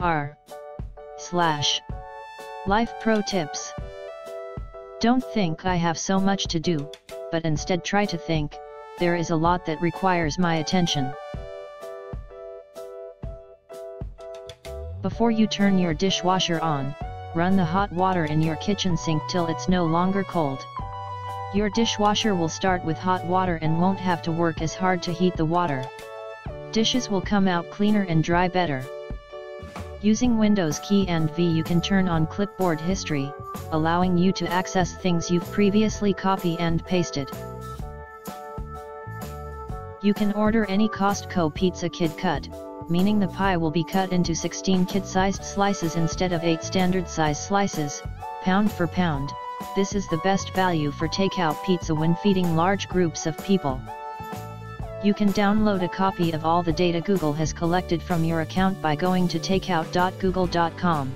R slash life pro tips. Don't think I have so much to do, but instead try to think, there is a lot that requires my attention. Before you turn your dishwasher on, run the hot water in your kitchen sink till it's no longer cold. Your dishwasher will start with hot water and won't have to work as hard to heat the water. Dishes will come out cleaner and dry better. Using Windows key and V you can turn on clipboard history, allowing you to access things you've previously copy and pasted. You can order any Costco pizza kid cut, meaning the pie will be cut into 16 kid-sized slices instead of 8 standard-size slices, pound for pound, this is the best value for takeout pizza when feeding large groups of people. You can download a copy of all the data Google has collected from your account by going to takeout.google.com.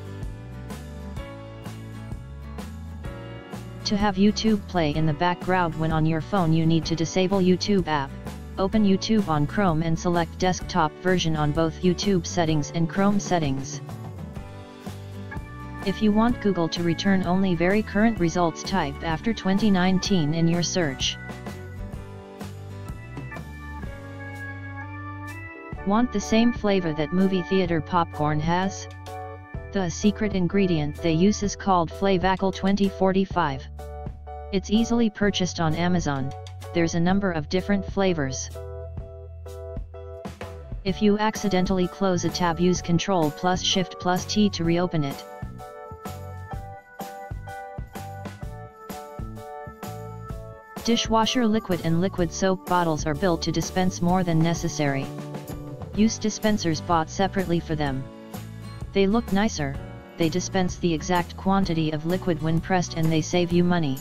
To have YouTube play in the background when on your phone you need to disable YouTube app. Open YouTube on Chrome and select desktop version on both YouTube settings and Chrome settings. If you want Google to return only very current results type after 2019 in your search. Want the same flavor that movie theater popcorn has? The secret ingredient they use is called Flavacol 2045. It's easily purchased on Amazon there's a number of different flavors. If you accidentally close a tab use Ctrl plus Shift plus T to reopen it. Dishwasher liquid and liquid soap bottles are built to dispense more than necessary. Use dispensers bought separately for them. They look nicer, they dispense the exact quantity of liquid when pressed and they save you money.